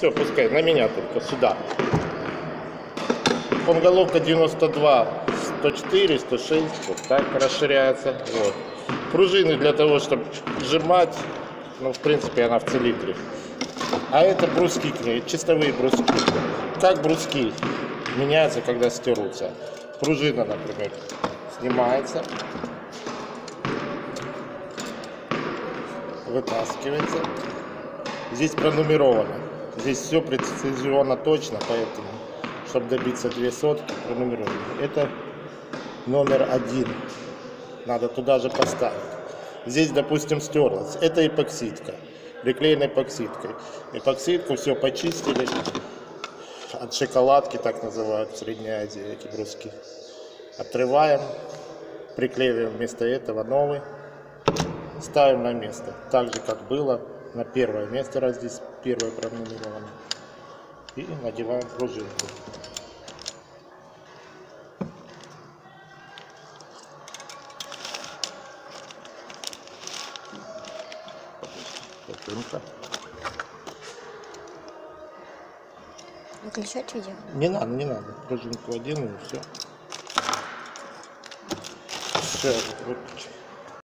Все, пускай, на меня только, сюда. Понголовка 92, 104, 106, вот так расширяется. Вот. Пружины для того, чтобы сжимать, ну, в принципе, она в цилиндре. А это бруски к ней, чистовые бруски. Как бруски меняются, когда стерутся. Пружина, например, снимается, вытаскивается. Здесь пронумеровано. Здесь все прецизионно точно, поэтому, чтобы добиться две сотки, пронумеровано. Это номер один. Надо туда же поставить. Здесь, допустим, стерлась. Это эпоксидка. Приклеена эпоксидкой. Эпоксидку все почистили. От шоколадки, так называют в Средней Азии эти бруски. Отрываем. Приклеиваем вместо этого новый. Ставим на место. Так же, как было на первое место, раз здесь первое пронумеровано. И надеваем пружинку. Пружинка. Выключать видео. Не надо, не надо. Пружинку один и все. Все, выключи.